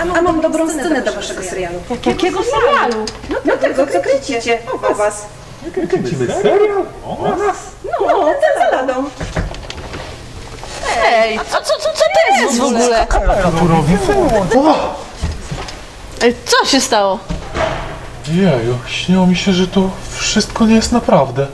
A no, mam dobrą scenę do waszego serialu. Jakiego serialu? No, no tego, co kręcicie. O was. Kręcimy serial? O nas? No, no, ten za ladą. Ej, co, co, co, co to jest w ogóle? Kamera! Ej, co się stało? Jeju, śniło mi się, że to wszystko nie jest naprawdę.